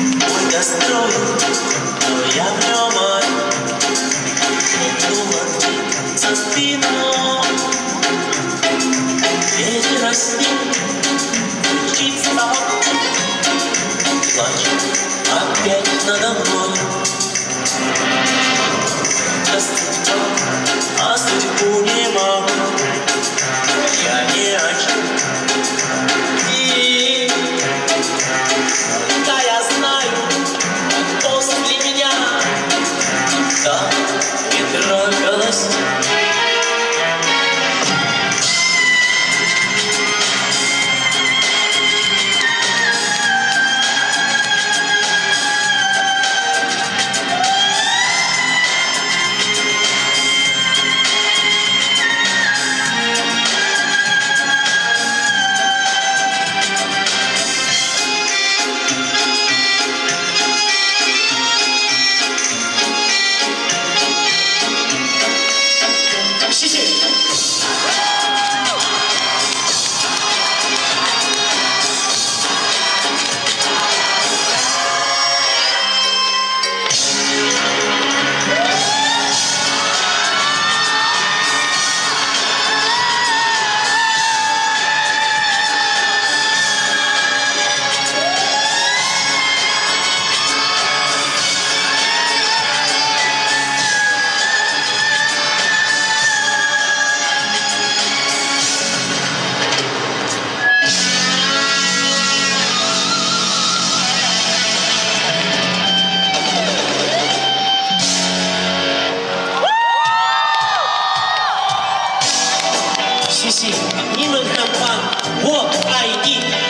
Мой настрой, но я в нем один за спиной. Ветер растет, птица опять надо мной. just 你们很棒我爱你。